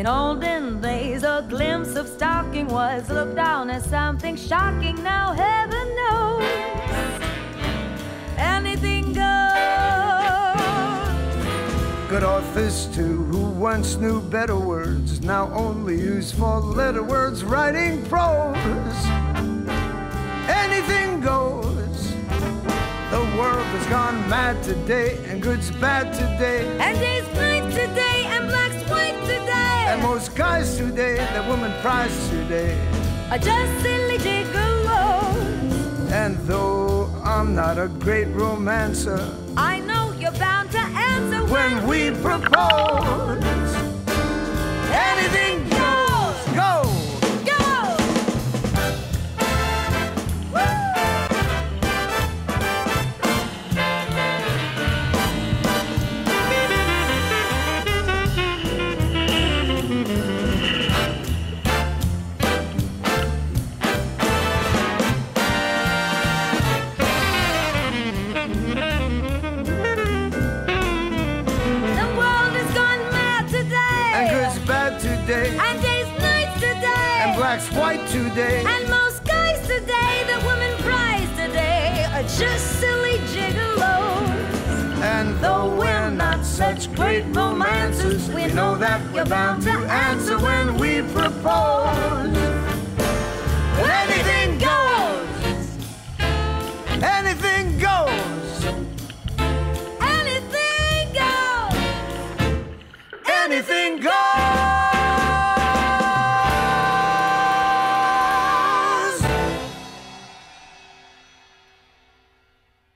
In olden days, a glimpse of stocking was looked on as something shocking. Now, heaven knows, anything goes. Good authors, too, who once knew better words, now only use four letter words writing prose. Anything goes. The world has gone mad today, and good's bad today. And days most guys today, that woman prize today. Are just silly gigolos. And though I'm not a great romancer, I know you're bound to answer when we propose. Black's white today. And most guys today, the women prize today, are just silly gigolos. And though we're not such great romancers, we know that we're bound to answer when we propose. Anything goes. Anything goes. Anything goes. Anything goes.